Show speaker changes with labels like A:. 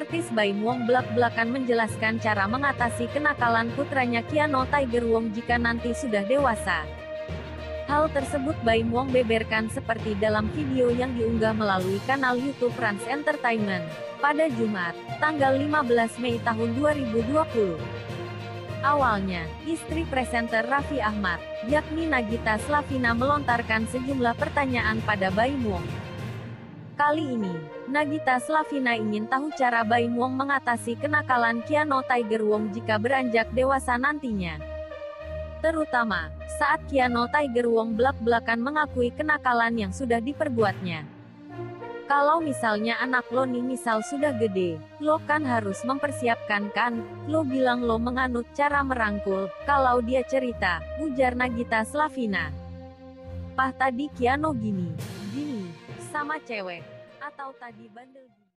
A: Artis Baim Wong belak-belakan menjelaskan cara mengatasi kenakalan putranya Kiano Tiger Wong jika nanti sudah dewasa. Hal tersebut Baim Wong beberkan seperti dalam video yang diunggah melalui kanal YouTube Rans Entertainment pada Jumat, tanggal 15 Mei tahun 2020. Awalnya, istri presenter Raffi Ahmad, yakni Nagita Slavina melontarkan sejumlah pertanyaan pada Baim Wong. Kali ini, Nagita Slavina ingin tahu cara Baim Wong mengatasi kenakalan Kiano Tiger Wong jika beranjak dewasa nantinya. Terutama, saat Kiano Tiger Wong belak-belakan mengakui kenakalan yang sudah diperbuatnya. Kalau misalnya anak lo nih misal sudah gede, lo kan harus mempersiapkan kan, lo bilang lo menganut cara merangkul, kalau dia cerita, ujar Nagita Slavina. Pah tadi Kiano gini, gini, sama cewek, atau tadi bandel gini.